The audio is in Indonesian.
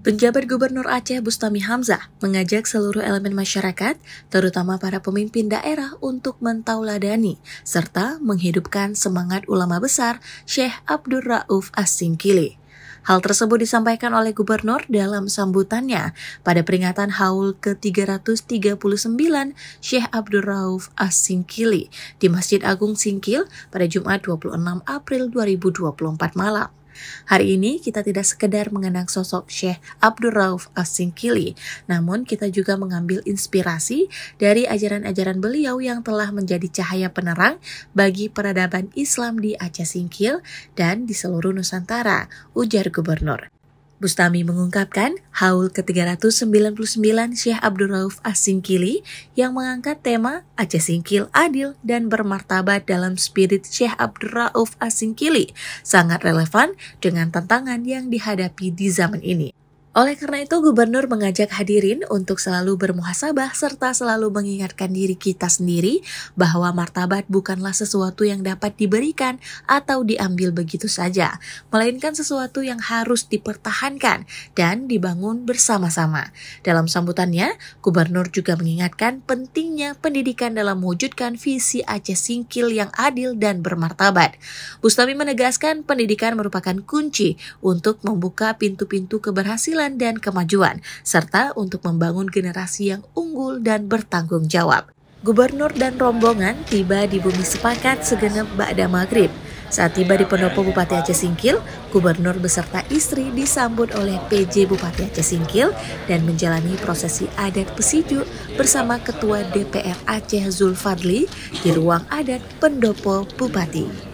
Penjabat Gubernur Aceh Bustami Hamzah mengajak seluruh elemen masyarakat, terutama para pemimpin daerah untuk mentauladani serta menghidupkan semangat ulama besar Syekh Abdul Rauf As-Singkili. Hal tersebut disampaikan oleh Gubernur dalam sambutannya pada peringatan haul ke-339 Syekh Abdul Rauf As-Singkili di Masjid Agung Singkil pada Jumat 26 April 2024 malam. Hari ini kita tidak sekedar mengenang sosok Syekh Abdul Rauf As-Singkili, namun kita juga mengambil inspirasi dari ajaran-ajaran beliau yang telah menjadi cahaya penerang bagi peradaban Islam di Aceh Singkil dan di seluruh Nusantara, ujar gubernur. Bustami mengungkapkan haul ke-399 Syekh Abdul Rauf As-Singkili yang mengangkat tema Aceh Singkil adil dan bermartabat dalam spirit Syekh Abdul Rauf As-Singkili sangat relevan dengan tantangan yang dihadapi di zaman ini. Oleh karena itu, gubernur mengajak hadirin untuk selalu bermuhasabah serta selalu mengingatkan diri kita sendiri bahwa martabat bukanlah sesuatu yang dapat diberikan atau diambil begitu saja, melainkan sesuatu yang harus dipertahankan dan dibangun bersama-sama. Dalam sambutannya, gubernur juga mengingatkan pentingnya pendidikan dalam mewujudkan visi Aceh Singkil yang adil dan bermartabat. Bustami menegaskan pendidikan merupakan kunci untuk membuka pintu-pintu keberhasilan dan kemajuan, serta untuk membangun generasi yang unggul dan bertanggung jawab. Gubernur dan rombongan tiba di bumi sepakat segenap Ba'da Maghrib. Saat tiba di pendopo Bupati Aceh Singkil, Gubernur beserta istri disambut oleh PJ Bupati Aceh Singkil dan menjalani prosesi adat pesiju bersama Ketua DPR Aceh Zulfadli di ruang adat pendopo Bupati.